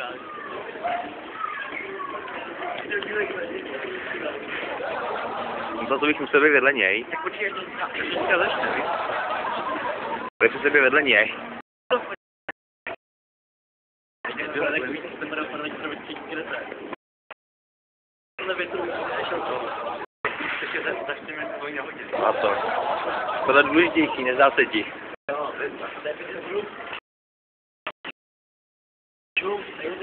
dog. No to bych musel být vedle něj. Tak počkej, to začne, To je přece vedle něj. A to. To je důležitější, nezdá se ti. Jo, to je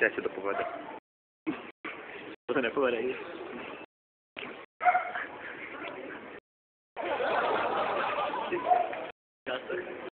Licencia dopo vado. Cosa ne farei? Grazie.